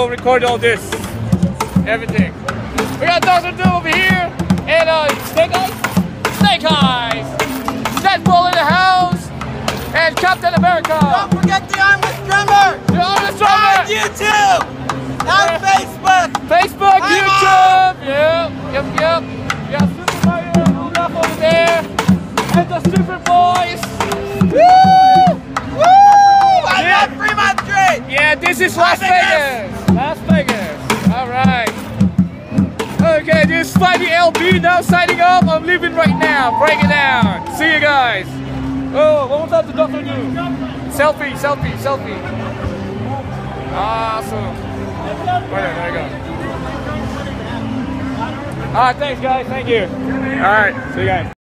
will record all this, everything. We got Dr. Doom over here, and uh, Snake Eyes, Snake Eyes, Deadpool in the house, and Captain America. Don't forget the Armless Drummer! On the On drummer. YouTube! This is Las Vegas. Las Vegas. All right. Okay, this is Spidey LV now signing off. I'm leaving right now. Break it down. See you guys. Oh, more time to Dr. Doom. Selfie, selfie, selfie. Awesome. Right there you go. All right, thanks, guys. Thank you. All right, see you guys.